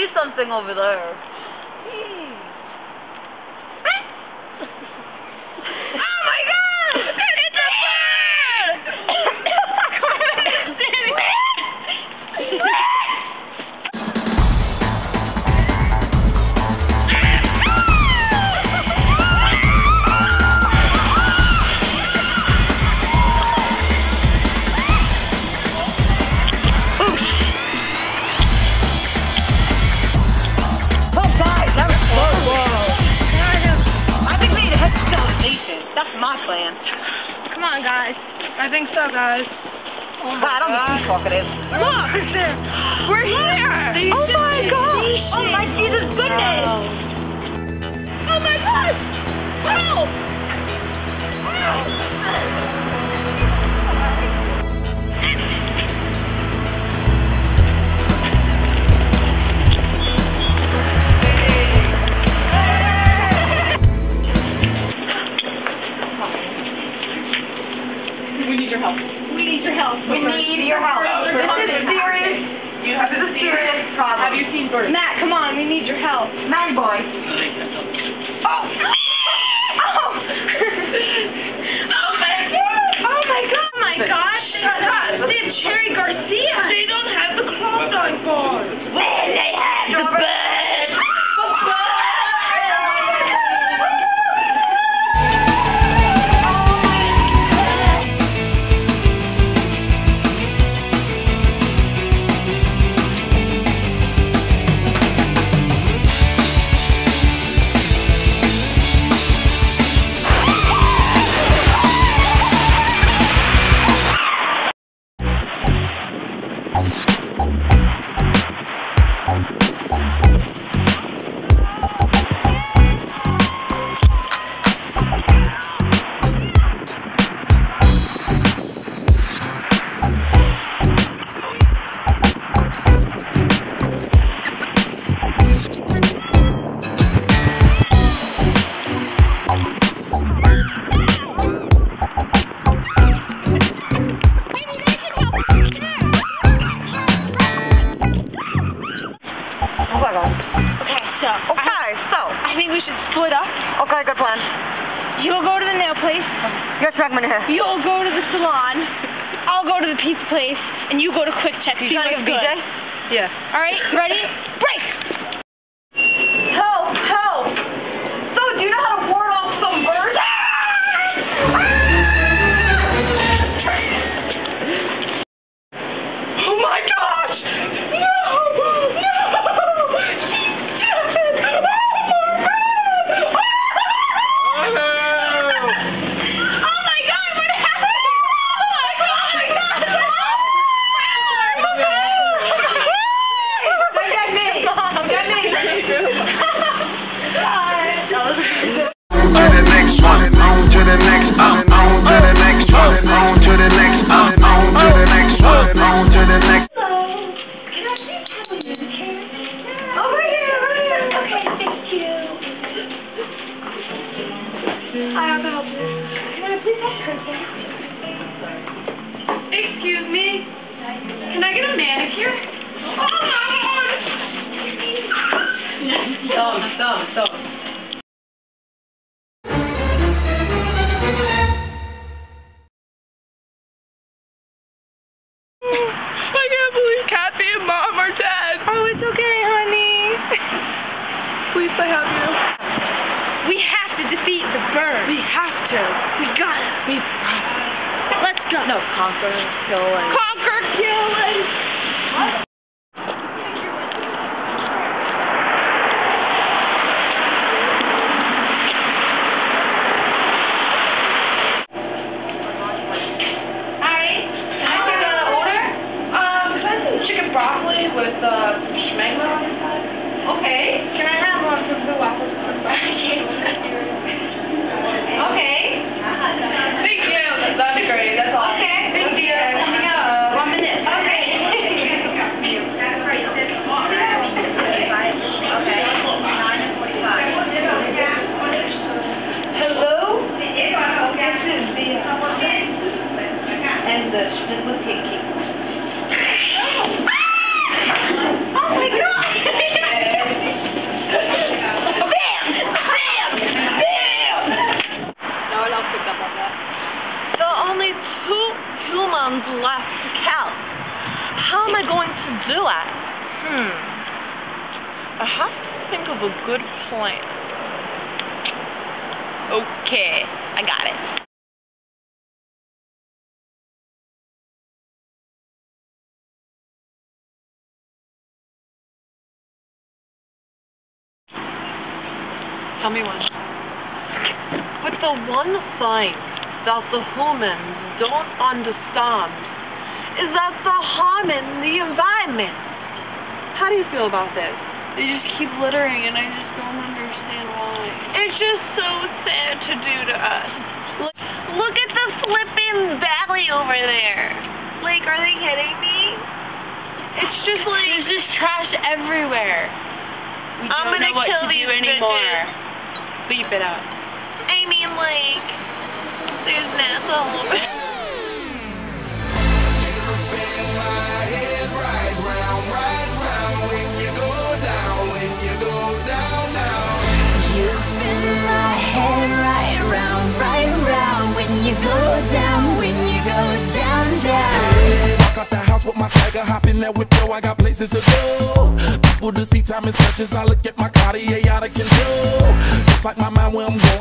see something over there. I think so, guys. Oh I don't god. think oh fuck it is. Look! We're here! oh my god! Oh my Jesus goodness! Oh my god! Help! Help! We need your help. We need your help. We need your help. This is serious. You have this is serious problem. Have you seen birds? Matt, come on. We need your help. Matty boy. Oh. I'm gonna. You'll go to the salon. I'll go to the pizza place, and you go to QuickChek. You gotta go BJ? Yeah. All right, ready? We, let's go. No, conquer, kill, and... Conquer, kill, and... humans left to count. How am I going to do it? Hmm. I have to think of a good plan. Okay, I got it. Tell me one. But the one thing that the humans don't understand is that they're harming the environment. How do you feel about this? They just keep littering, and I just don't understand why. It's just so sad to do to us. Look, look at the flipping valley over there. Like, are they kidding me? It's just like There's just trash everywhere. We I'm don't gonna know what kill to do these anymore. bitches. Beep it up. I mean, like, down. Walk out the house with my swagger, hop in that yo, I got places to go. People to see, time is precious. I look at my Cartier out of control. Just like my mind where I'm going.